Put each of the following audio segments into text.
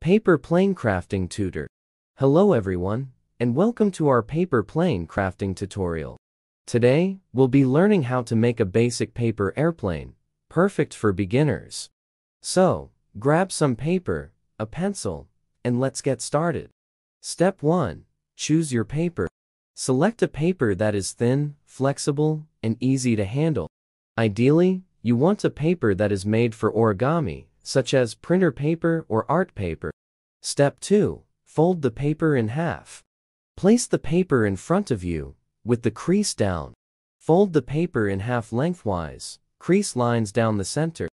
Paper Plane Crafting Tutor. Hello everyone, and welcome to our paper plane crafting tutorial. Today, we'll be learning how to make a basic paper airplane, perfect for beginners. So, grab some paper, a pencil, and let's get started. Step 1. Choose your paper. Select a paper that is thin, flexible, and easy to handle. Ideally, you want a paper that is made for origami, such as printer paper or art paper. Step 2. Fold the paper in half. Place the paper in front of you, with the crease down. Fold the paper in half lengthwise, crease lines down the center.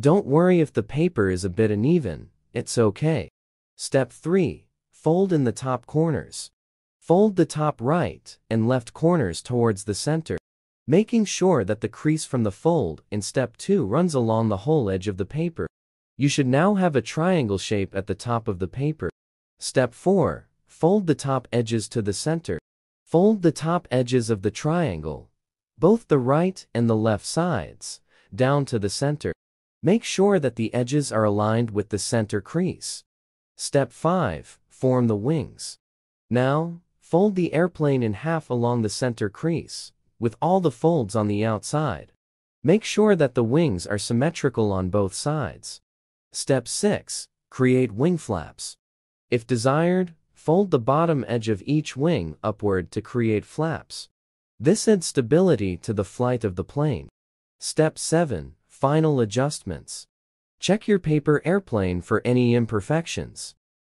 Don't worry if the paper is a bit uneven, it's okay. Step 3. Fold in the top corners. Fold the top right and left corners towards the center, making sure that the crease from the fold in step 2 runs along the whole edge of the paper. You should now have a triangle shape at the top of the paper. Step 4. Fold the top edges to the center. Fold the top edges of the triangle, both the right and the left sides, down to the center. Make sure that the edges are aligned with the center crease. Step 5. Form the wings. Now, fold the airplane in half along the center crease, with all the folds on the outside. Make sure that the wings are symmetrical on both sides. Step 6. Create wing flaps. If desired, fold the bottom edge of each wing upward to create flaps. This adds stability to the flight of the plane. Step 7. Final adjustments. Check your paper airplane for any imperfections.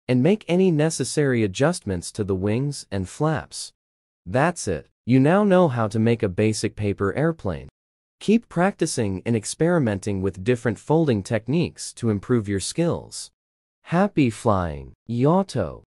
And make any necessary adjustments to the wings and flaps. That's it. You now know how to make a basic paper airplane. Keep practicing and experimenting with different folding techniques to improve your skills. Happy flying, Yato!